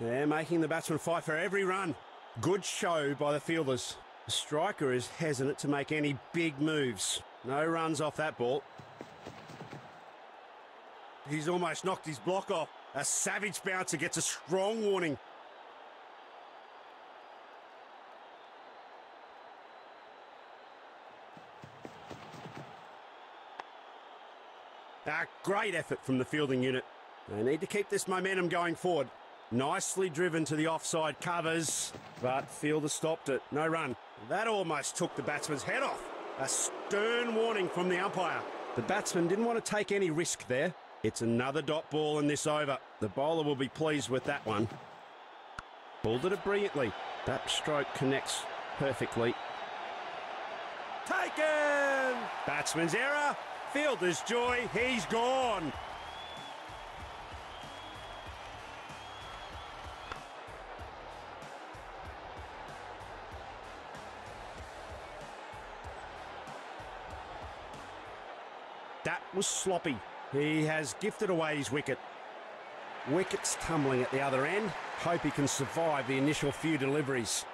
They're making the batsman fight for every run. Good show by the fielders. The striker is hesitant to make any big moves. No runs off that ball. He's almost knocked his block off. A savage bouncer gets a strong warning. A great effort from the fielding unit. They need to keep this momentum going forward. Nicely driven to the offside covers, but fielder stopped it. No run. That almost took the batsman's head off. A stern warning from the umpire. The batsman didn't want to take any risk there. It's another dot ball in this over. The bowler will be pleased with that one. Pulled it brilliantly. That stroke connects perfectly. Taken! Batsman's error. Fielder's joy. He's gone. That was sloppy. He has gifted away his wicket. Wickets tumbling at the other end. Hope he can survive the initial few deliveries.